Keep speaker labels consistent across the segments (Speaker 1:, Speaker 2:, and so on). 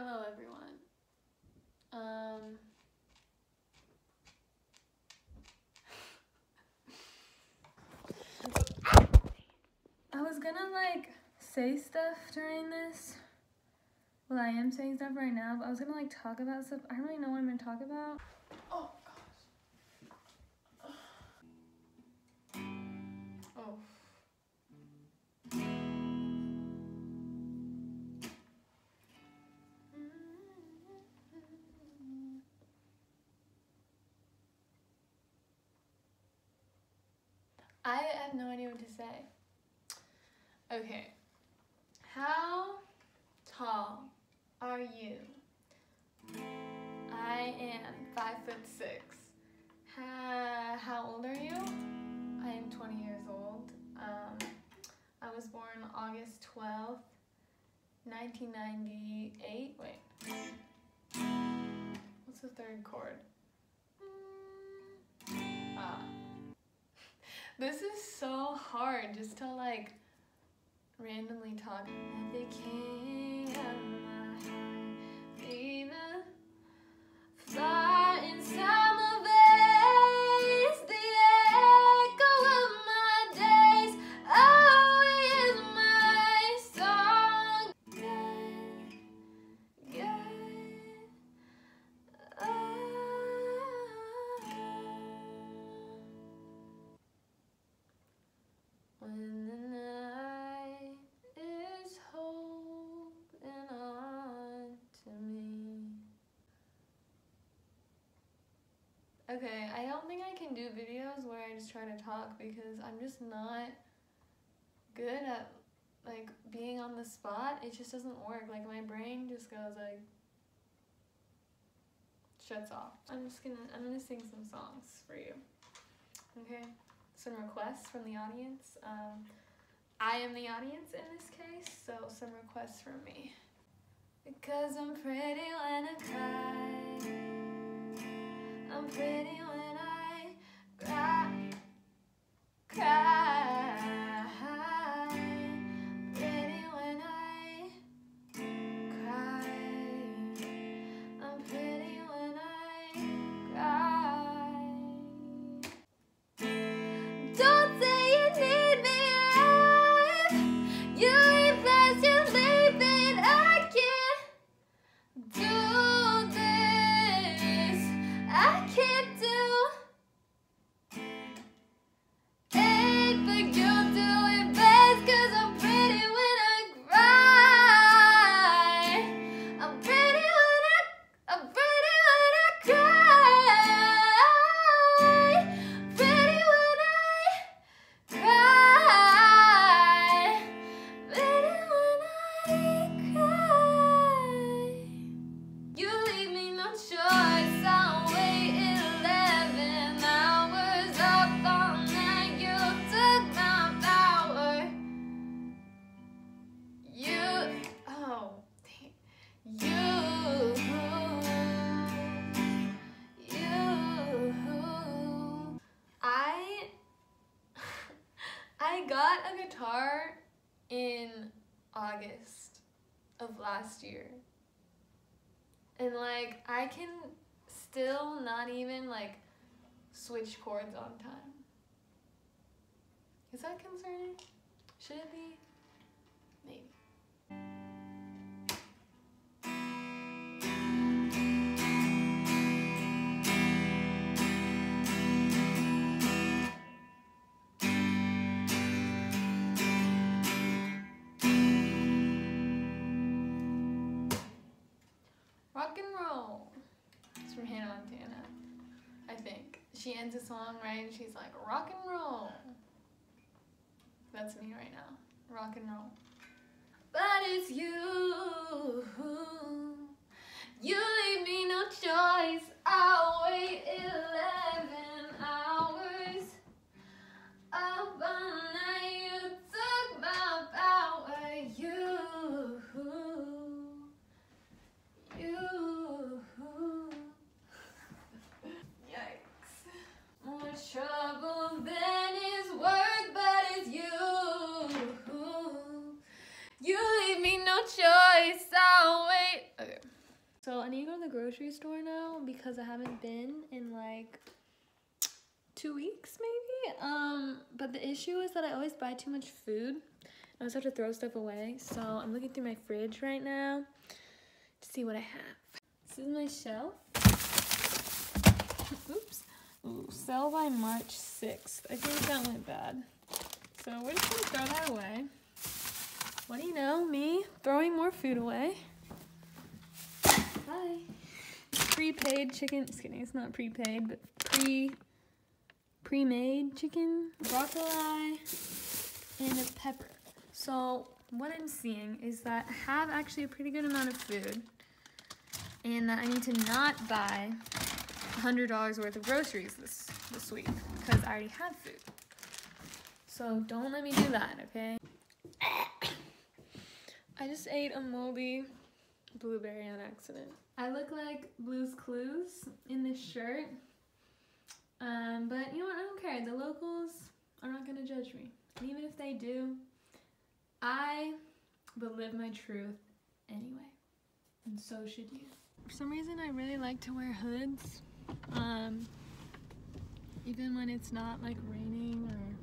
Speaker 1: Hello, everyone. Um, I was gonna like say stuff during this. Well, I am saying stuff right now, but I was gonna like talk about stuff. I don't really know what I'm gonna talk about.
Speaker 2: I have no idea what to say. Okay. How tall are you? I am five foot six. Ha, how old are you? I am 20 years old. Um, I was born August 12th, 1998. Wait. What's the third chord? This is so hard just to like randomly talk. Let the king of my heart be the can do videos where I just try to talk because I'm just not good at like being on the spot. It just doesn't work. Like my brain just goes like shuts off. I'm just gonna I'm gonna sing some songs for you. Okay? Some requests from the audience. Um, I am the audience in this case, so some requests from me. Because I'm pretty when I cry. I'm pretty cry. Cry. August of last year. And like I can still not even like switch chords on time. Is that concerning? Should it be? Maybe. Rock and roll. It's from Hannah Montana, I think. She ends a song, right? And she's like, rock and roll. That's me right now. Rock and roll. But it's you. You leave me no choice. I'll wait 11 hours. Up all night, because I haven't been in like two weeks maybe. Um, but the issue is that I always buy too much food.
Speaker 1: I also have to throw stuff away. So I'm looking through my fridge right now to see what I have. This is my shelf. Oops. Ooh, sell by March 6th. I think that went bad. So we're just gonna throw that away. What do you know? Me throwing more food away. Hi. Prepaid chicken. Just kidding. It's not prepaid, but pre pre-made chicken, broccoli, and a pepper. So what I'm seeing is that I have actually a pretty good amount of food, and that I need to not buy $100 worth of groceries this this week because I already have food. So don't let me do that, okay? I just ate a moldy blueberry on accident. I look like Blue's Clues in this shirt. Um, but you know what? I don't care. The locals are not going to judge me. And even if they do, I will live my truth anyway. And so should you. For some reason, I really like to wear hoods. Um, even when it's not like raining or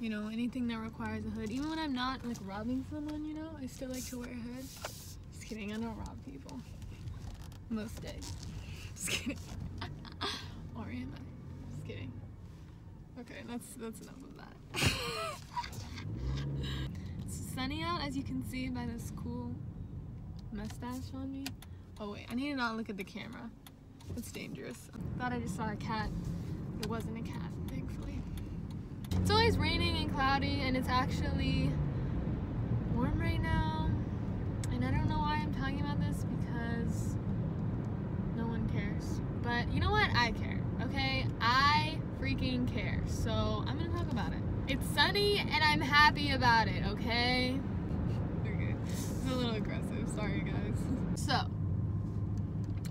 Speaker 1: you know anything that requires a hood. Even when I'm not like robbing someone, you know, I still like to wear a hood. Kidding, I don't rob people most days. Just kidding. or am I? Just kidding. Okay, that's that's enough of that. it's sunny out, as you can see by this cool mustache on me. Oh wait, I need to not look at the camera. It's dangerous. Thought I just saw a cat. It wasn't a cat, thankfully. It's always raining and cloudy, and it's actually warm right now. And I don't know why I'm talking about this because no one cares. But you know what? I care, okay? I freaking care. So I'm gonna talk about it. It's sunny and I'm happy about it, okay? Okay. It's a little aggressive. Sorry, guys. So,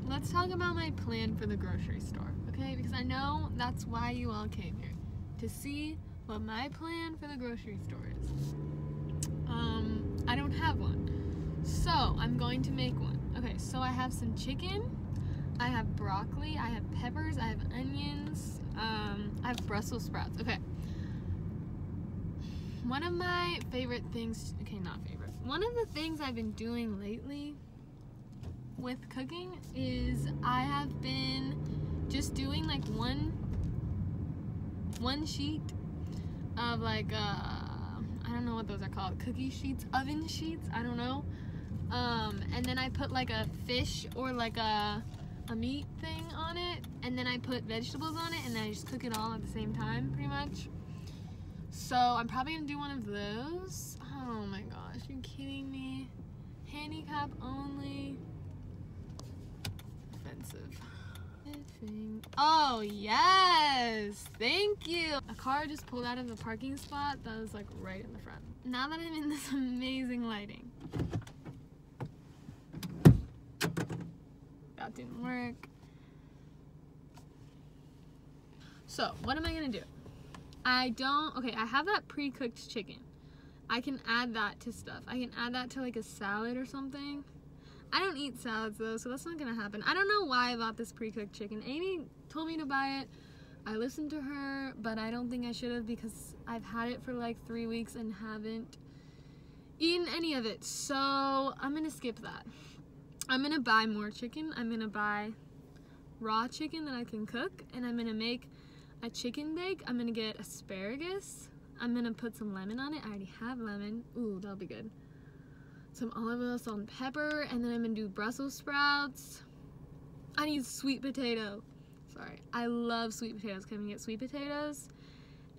Speaker 1: let's talk about my plan for the grocery store, okay? Because I know that's why you all came here to see what my plan for the grocery store is. Um, I don't have one. So, I'm going to make one. Okay, so I have some chicken, I have broccoli, I have peppers, I have onions, um, I have Brussels sprouts. Okay. One of my favorite things, okay, not favorite. One of the things I've been doing lately with cooking is I have been just doing like one one sheet of like uh I don't know what those are called cookie sheets oven sheets I don't know um and then I put like a fish or like a a meat thing on it and then I put vegetables on it and then I just cook it all at the same time pretty much so I'm probably gonna do one of those oh my gosh you're kidding me handicap only offensive Oh, yes! Thank you! A car just pulled out of the parking spot that was like right in the front. Now that I'm in this amazing lighting. Didn't work. So, what am I gonna do? I don't, okay, I have that pre-cooked chicken. I can add that to stuff. I can add that to like a salad or something. I don't eat salads though, so that's not gonna happen. I don't know why I bought this pre-cooked chicken. Amy told me to buy it. I listened to her, but I don't think I should have because I've had it for like three weeks and haven't eaten any of it. So I'm gonna skip that. I'm gonna buy more chicken. I'm gonna buy raw chicken that I can cook, and I'm gonna make a chicken bake. I'm gonna get asparagus. I'm gonna put some lemon on it. I already have lemon. Ooh, that'll be good some olive oil, salt, and pepper, and then I'm gonna do Brussels sprouts. I need sweet potato. Sorry, I love sweet potatoes. Can we get sweet potatoes?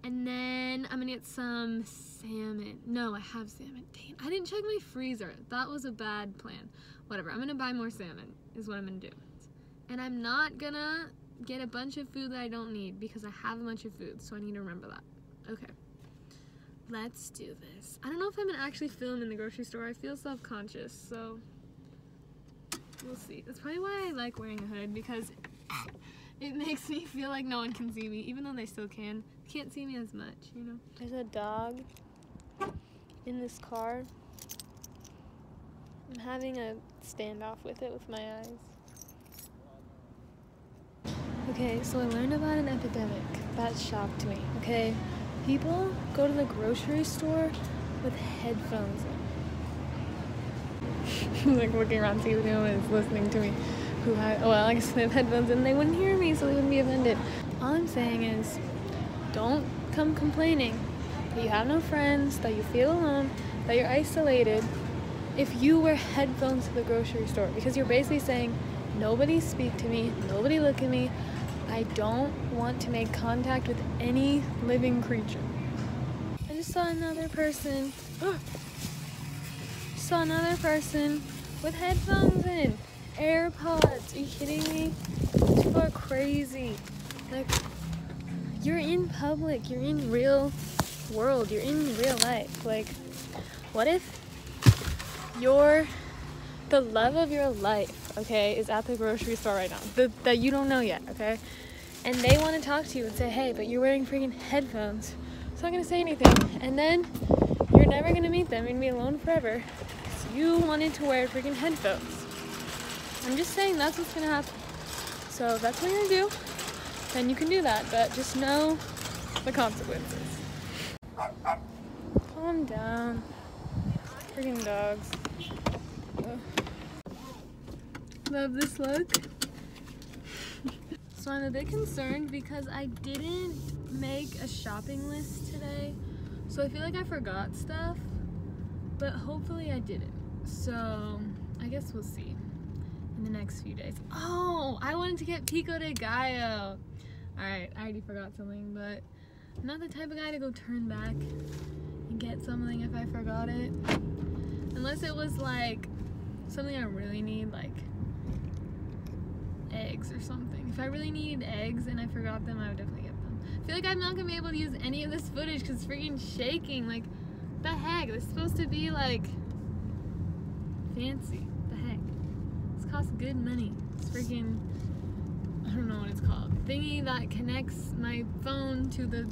Speaker 1: And then I'm gonna get some salmon. No, I have salmon. Dang, I didn't check my freezer. That was a bad plan. Whatever, I'm gonna buy more salmon, is what I'm gonna do. And I'm not gonna get a bunch of food that I don't need because I have a bunch of food, so I need to remember that. Okay. Let's do this. I don't know if I'm gonna actually film in the grocery store. I feel self-conscious, so we'll see. That's probably why I like wearing a hood because it makes me feel like no one can see me, even though they still can. Can't see me as much, you know. There's a dog in this car. I'm having a standoff with it with my eyes. Okay, so I learned about an epidemic. That shocked me, okay? people go to the grocery store with headphones in. like looking around, see if anyone is listening to me. Who I, oh, well, I guess they have headphones and they wouldn't hear me, so they wouldn't be offended. All I'm saying is, don't come complaining that you have no friends, that you feel alone, that you're isolated. If you wear headphones to the grocery store, because you're basically saying, nobody speak to me, nobody look at me, I don't want to make contact with any living creature. I just saw another person. Oh, saw another person with headphones in, AirPods. Are you kidding me? People are crazy. Like, you're in public. You're in real world. You're in real life. Like, what if you're the love of your life, okay, is at the grocery store right now the, that you don't know yet, okay? And they want to talk to you and say, hey, but you're wearing freaking headphones. So I'm not going to say anything. And then you're never going to meet them. You're going to be alone forever you wanted to wear freaking headphones. I'm just saying that's what's to happen. So if that's what you're to do, then you can do that. But just know the consequences. Calm down. Freaking dogs. Ugh. Love this look. so I'm a bit concerned because I didn't make a shopping list today. So I feel like I forgot stuff, but hopefully I didn't. So I guess we'll see in the next few days. Oh, I wanted to get Pico de Gallo. Alright, I already forgot something, but I'm not the type of guy to go turn back and get something if I forgot it. Unless it was like something I really need, like eggs or something. If I really needed eggs and I forgot them, I would definitely get them. I feel like I'm not gonna be able to use any of this footage because it's freaking shaking. Like, the heck? This is supposed to be like fancy. Costs good money. It's freaking, I don't know what it's called. Thingy that connects my phone to the,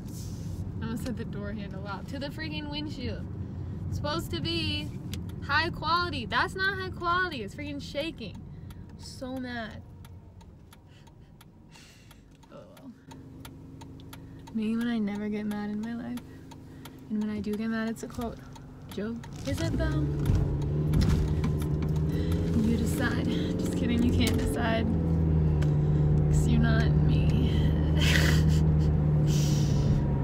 Speaker 1: I almost said the door handle up, to the freaking windshield. It's supposed to be high quality. That's not high quality. It's freaking shaking. so mad. Oh well. Me when I never get mad in my life. And when I do get mad, it's a quote. Joe, is it though? Decide. Just kidding, you can't decide. Cause you're not me.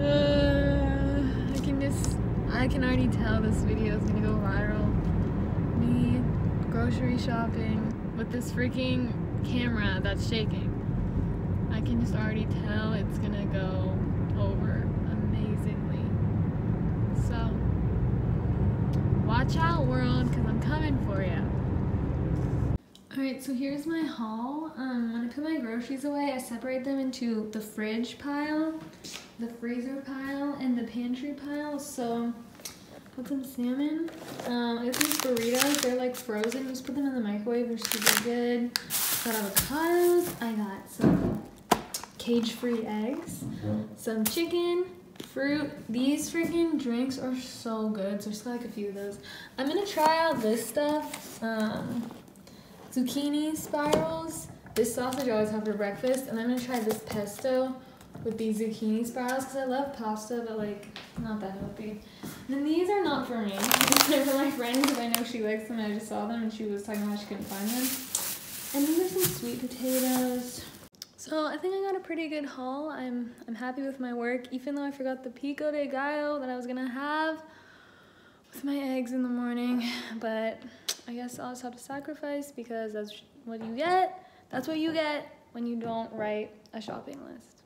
Speaker 1: uh, I can just, I can already tell this video is gonna go viral. Me grocery shopping with this freaking camera that's shaking. I can just already tell it's gonna go over amazingly. So, watch out, world, because I'm coming for you. Alright, so here's my haul. Um, when I put my groceries away, I separate them into the fridge pile, the freezer pile, and the pantry pile. So, put some salmon. Um, I got these burritos. They're like frozen. Just put them in the microwave. They're super good. Got avocados. I got some cage-free eggs, some chicken, fruit. These freaking drinks are so good. So just got like a few of those. I'm gonna try out this stuff. Um, zucchini spirals. This sausage I always have for breakfast, and I'm gonna try this pesto with these zucchini spirals because I love pasta, but like not that healthy. And then these are not for me. They're for my friend because I know she likes them. And I just saw them and she was talking about she couldn't find them. And these are some sweet potatoes. So I think I got a pretty good haul. I'm I'm happy with my work, even though I forgot the pico de gallo that I was gonna have with my eggs in the morning. But I guess I'll just have to sacrifice because that's what you get. That's what you get when you don't write a shopping list.